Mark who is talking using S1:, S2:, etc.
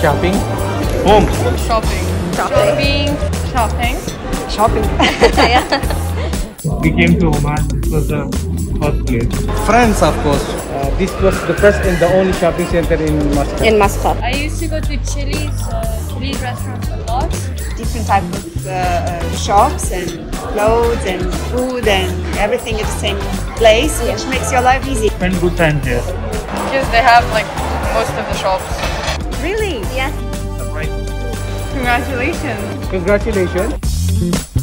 S1: Shopping.
S2: Home.
S3: Shopping. Shopping. Shopping.
S4: Shopping.
S2: We came to Oman. This was the first place.
S1: Friends, of course.
S5: Uh, this was the first and the only shopping center in Muscat.
S4: In Muscat.
S3: I used to go to Chili's, uh, Chili's restaurant a lot.
S6: different type of uh, uh, shops and clothes and food and everything at the same place, which makes your life easy.
S2: Spend good time here.
S3: Because they have like most of the shops. Congratulations.
S5: Congratulations.